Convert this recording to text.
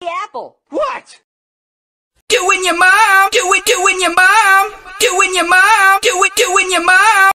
the apple. What? Doing your mom, do it, doing your mom, doing your mom, do